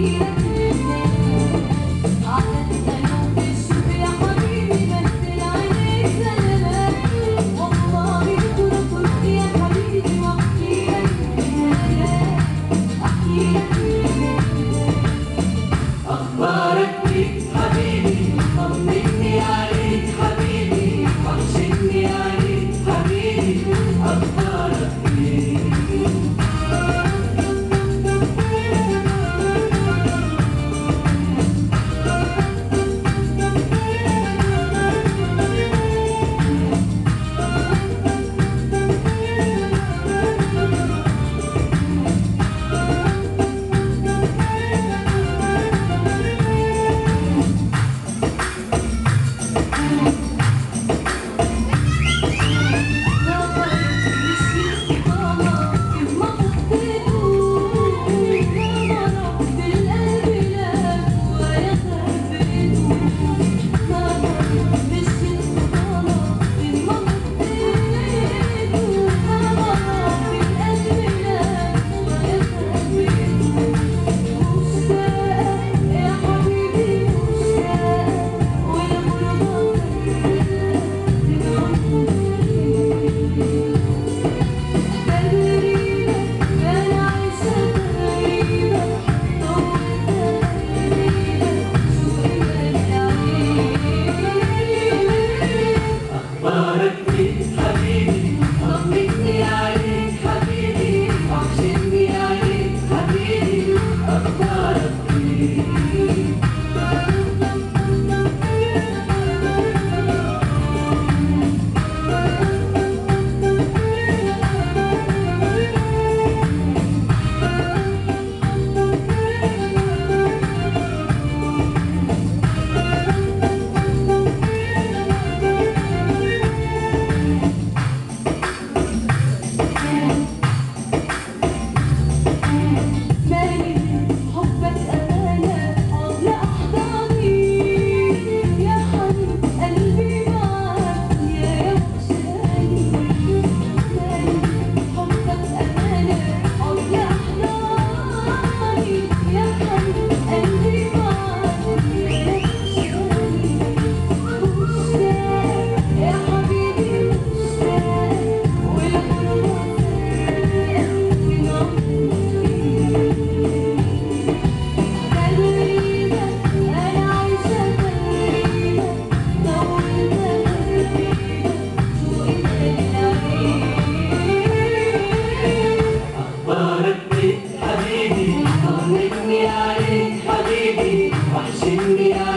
You. Judy,